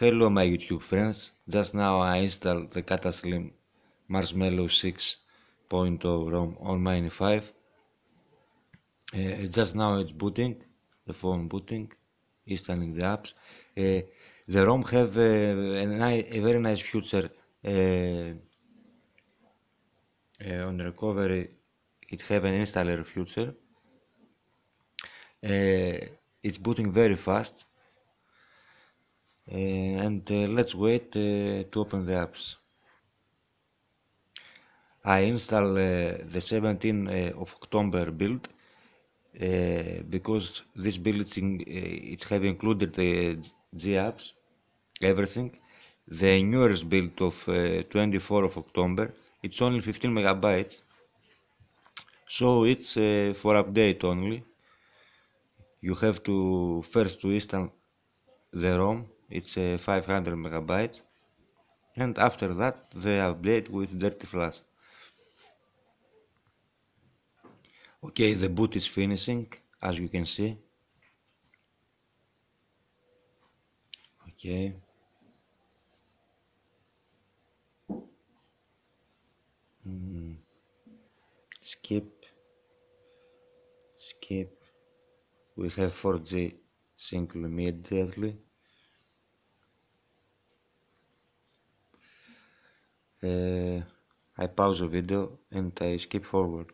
Hello my YouTube friends, just now I installed the Cataclysm Marshmallow 6.0 ROM on Mini 5. Uh, just now it's booting, the phone booting, installing the apps. Uh, the ROM have a, a, a very nice future uh, on recovery. It have an installer feature. it's booting very fast uh, and uh, let's wait uh, to open the apps. I install the 17 of October build because this build it's, in, it's have included the G apps, everything. The newest build of 24 of October it's only 15 megabytes so it's uh, for update only you have to first to install the ROM it's a 500 megabytes. And after that they update with dirty flash. Okay the boot is finishing as you can see. Okay. Mm. skip. Skip. We have 4G single immediately uh, I pause the video and I skip forward.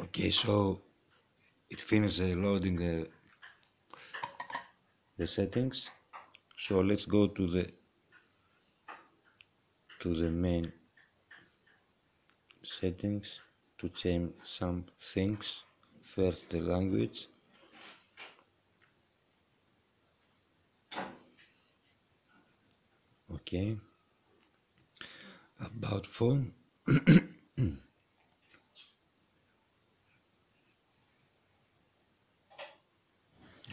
Okay so it finished uh, loading the the settings. So let's go to the to the main settings to change some things. First the language. Okay about phone.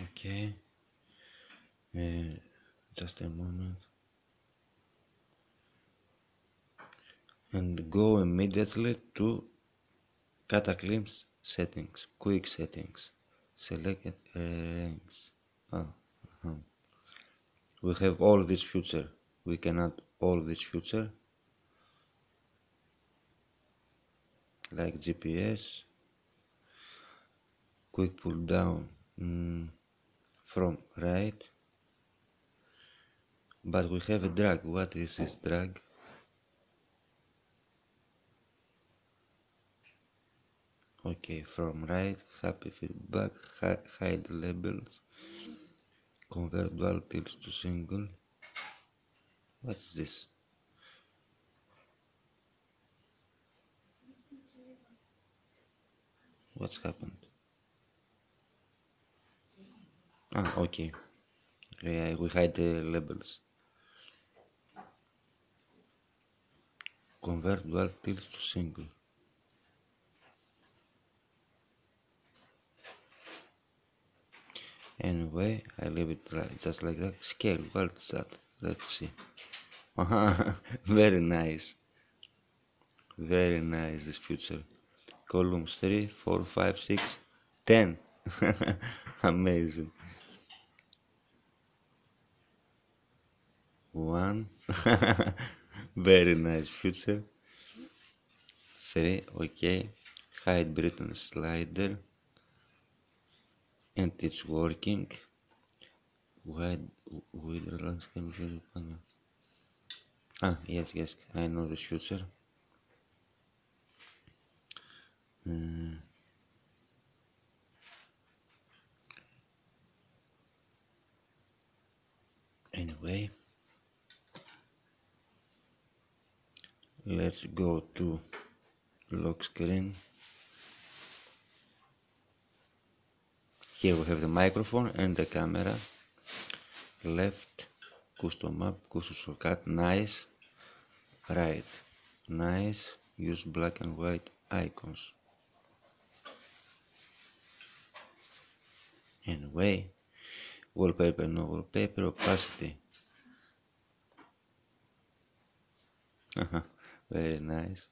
Okay. Uh, just a moment. And go immediately to Cataclysm settings quick settings. Select ranks oh, uh -huh. we have all this feature we can add all this feature like GPS quick pull down mm, from right. But we have a drag. What is this drag? Okay from right happy feedback hide labels convert dual tilts to single. What's this what's happened? Ah okay. Yeah we hide the labels. Convert dual tilts to single. Anyway I leave it like, just like that. Scale what's that let's see. Very nice very nice this future. Columns 3 4 5 6 10 amazing. One. Very nice future. Three okay. Hide Britain slider. And it's working. Wide wider landscape ah yes yes I know this future Mm. Anyway, let's go to lock screen. Here we have the microphone and the camera. Left, custom map, custom shortcut, nice. Right, nice. Use black and white icons. Anyway wallpaper no wallpaper opacity. Very nice.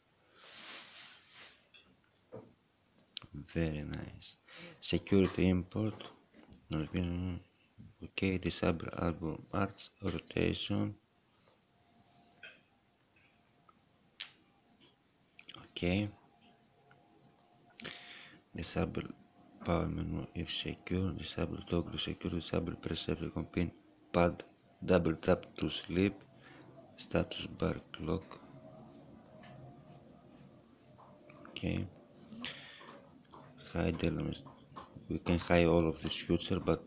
Very nice. Security import. Okay, disable album arts rotation. Okay. Disable menu if secure. Disable toggle secure. Disable press F pin pad. Double tap to sleep. Status bar clock. Okay. Hide elements. We can hide all of this future, but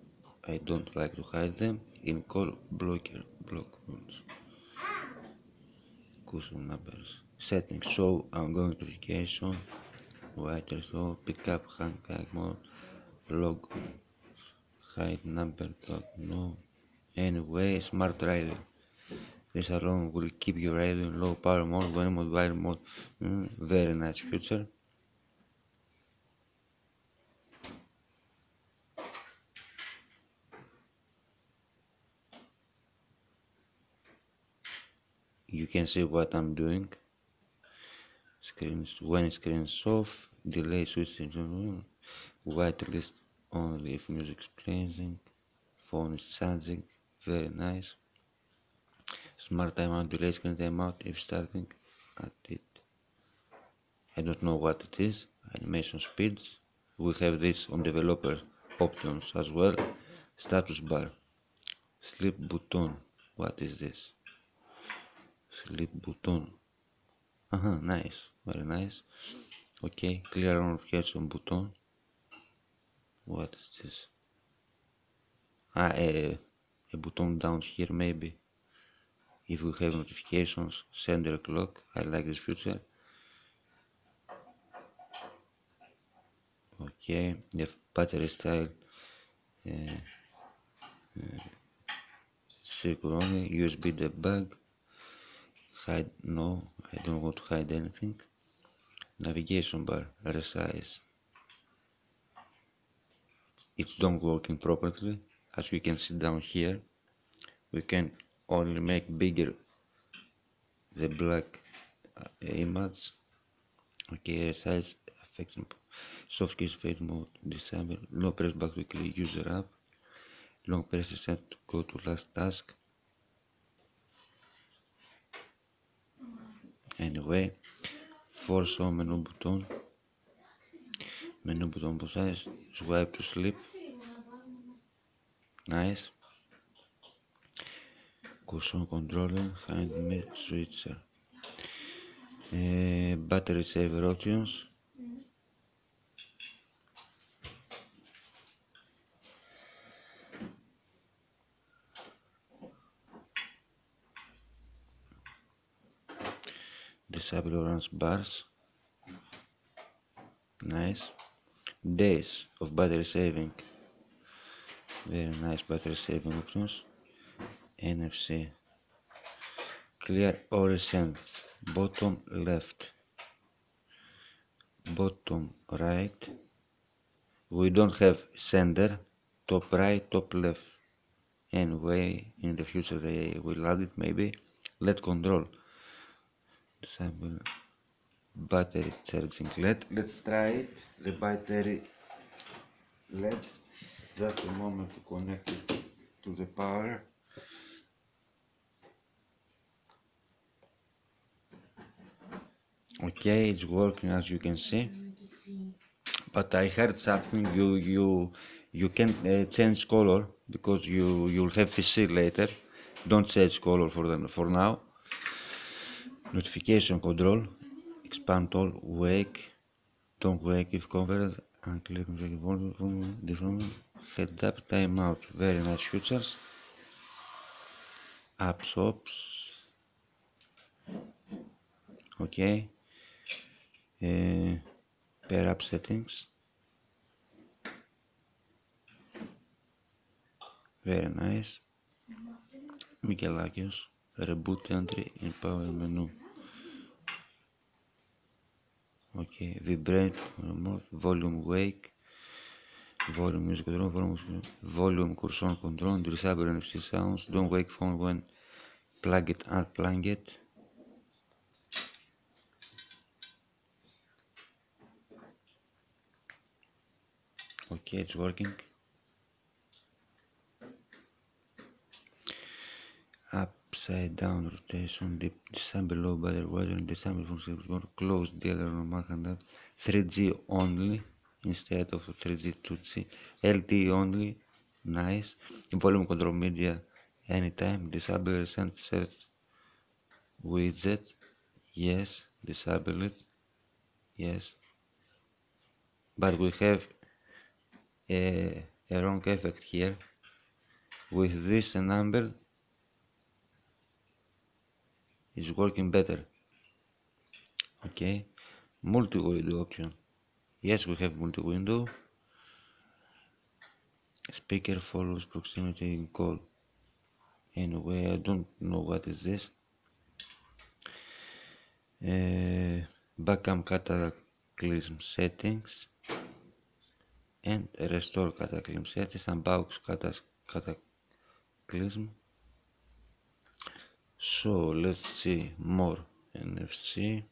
I don't like to hide them in call blocker block rules. Custom numbers. Settings show ongoing notification. White show pick up hand back mode. Log hide number dot no. Anyway, smart railing. This alone will keep your radio in low power mode when mobile mode. Mm, very nice feature. you can see what I'm doing screens when screens off delay switch white list only if music playing phone is charging very nice. Smart timeout delay screen timeout if starting at it I don't know what it is animation speeds. We have this on developer options as well. Status bar. Sleep button. What is this? Sleep button uh-huh nice. Very nice. Okay clear notification button. What is this? Ah a, a button down here maybe. If we have notifications sender clock. I like this feature. Okay the battery style uh, uh, circle only USB debug hide no I don't want to hide anything. Navigation bar resize it's not working properly. As we can see down here we can only make bigger the black uh, image. Okay resize affects soft keys fade mode disable long press back to click user app. Long press set to go to last task anyway force on menu button menu button both sides swipe to sleep nice cushion controller hand me switcher uh, battery saver options disable orange bars. Nice. Days of battery saving. Very nice battery saving options NFC clear or recent bottom left. Bottom right. We don't have sender. Top right top left. Anyway in the future they will add it maybe. LED control disable battery charging LED. Let's try it. The battery LED. Just a moment to connect it to the power. Okay it's working as you can see. But I heard something. You you you can uh, change color because you you'll have PC later. Don't change color for them for now notification control expand all wake don't wake if covered and click on the volume different head up timeout very nice features apps ops okay uh, pair up settings very nice Michelakios reboot entry in power menu okay vibrate volume wake volume music control volume, volume cursor control disable nfc sounds don't wake phone when plug it unplug it. Okay it's working. Up upside down rotation, deep disable low battery water, disable function close the other handout, 3G only instead of 3G 2G, LTE only, nice, volume control media anytime, disable recent search widget, yes, disable it, yes, but we have a, a wrong effect here, with this number is working better. Okay? Multi-window option. Yes we have multi-window speaker follows proximity in call. Anyway I don't know what is this. Uh, backcam cataclysm settings and restore cataclysm settings and box cataclysm so let's see more NFC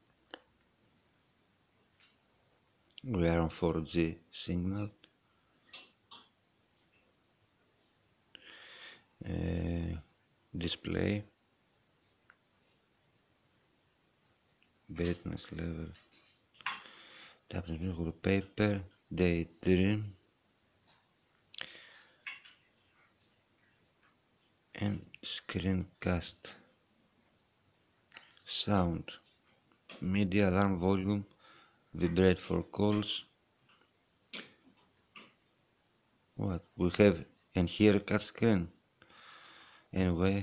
we are on 4G signal. Uh, display. Brightness level. Tap paper. Daydream. And screencast sound media alarm volume vibrate for calls. What? We have and here cut screen anyway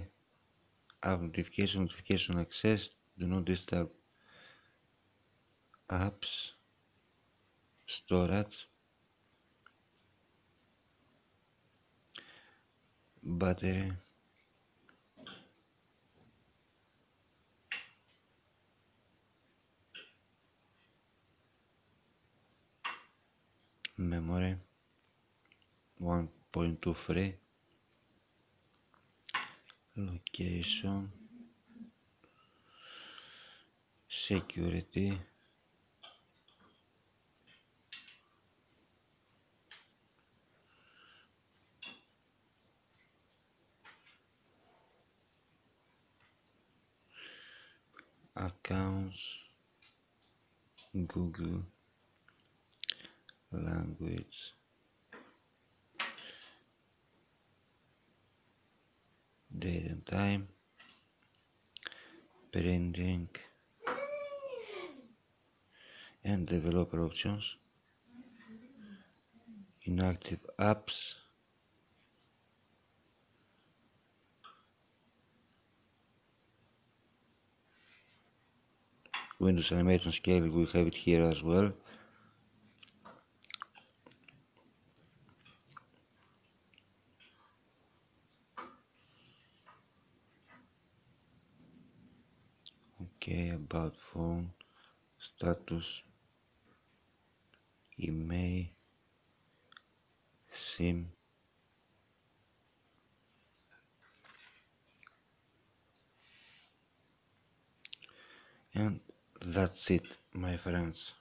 app notification notification access do not disturb. Apps storage battery memory 1.2 free location. Security. Accounts. Google language. Date and time. Printing and developer options. Inactive apps. Windows animation scale we have it here as well okay about phone status. Email sim and that's it my friends